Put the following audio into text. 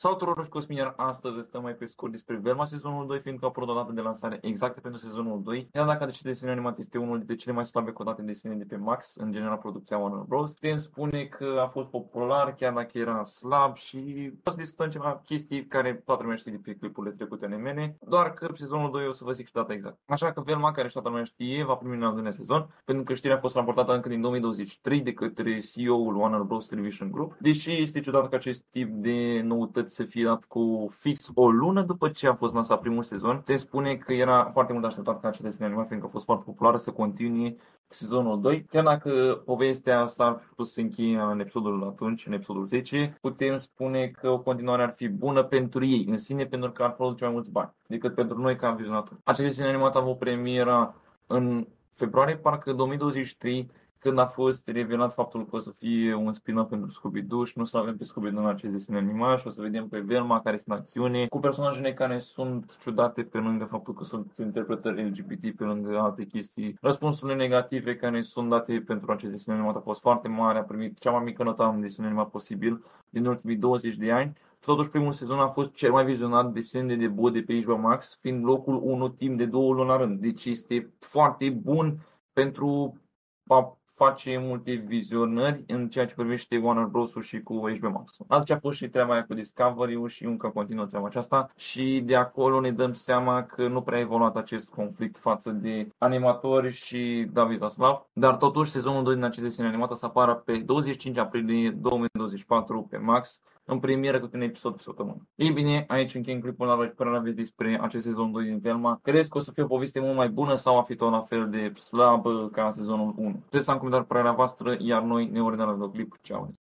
Sau tuturor și Cosmin, iar astăzi stăm mai pe scurt despre Velma sezonul 2, fiindcă a apărut o dată de lansare exactă pentru sezonul 2. Iar dacă acest desene animat este unul dintre cele mai slabe cotate desene de pe Max, în general producția Warner Bros. Putem spune că a fost popular, chiar dacă era slab și o să discutăm ceva chestii care toată lumea știe de pe clipurile trecute în mene, doar că sezonul 2 o să vă zic și data exact. Așa că Velma, care și toată lumea știe, va primi un al doilea sezon, pentru că știrea a fost raportată încă din 2023 de către CEO-ul Warner Bros. Television Group, deși este ciudat că acest tip de noutăți să fie dat cu fix o lună după ce a fost lansat primul sezon. Te spune că era foarte mult așteptat ca acest desen animat, fiindcă a fost foarte populară, să continue sezonul 2. Chiar dacă povestea s-ar putut să încheie în episodul atunci, în episodul 10, putem spune că o continuare ar fi bună pentru ei în sine, pentru că ar produce mai mulți bani decât pentru noi ca vizionatori. Acest desen animat a avut premiera în februarie, parcă 2023, când a fost revelat faptul că o să fie un spin-off pentru Scooby-Doo și nu să avem pe Scooby-Doo în acest desen animat și o să vedem pe Velma care sunt acțiune cu personajele care sunt ciudate pe lângă faptul că sunt interpretări LGBT pe lângă alte chestii. Răspunsurile negative care sunt date pentru acest desen animat a fost foarte mare, a primit cea mai mică notă în desen animat posibil din ultimii 20 de ani. Totuși, primul sezon a fost cel mai vizionat desen de debut de pe HBO Max, fiind locul 1 timp de două luni la rând. Deci este foarte bun pentru a face multe vizionări în ceea ce privește Warner Bros. și cu HBO Max. Atunci a fost și treaba aia cu Discovery-ul și încă continuă treaba aceasta și de acolo ne dăm seama că nu prea a evoluat acest conflict față de animatori și David Zaslav, dar totuși sezonul 2 din acest desen animat să apară pe 25 aprilie 2024 pe Max în premieră cu un episod pe săptămână. Ei bine, aici încheiem clipul la pe care l-aveți despre acest sezon 2 din Velma. Crezi că o să fie o poveste mult mai bună sau a fi tot la fel de slabă ca sezonul 1? Trebuie să am comentat părerea voastră, iar noi ne urmăm la clip. Ceau!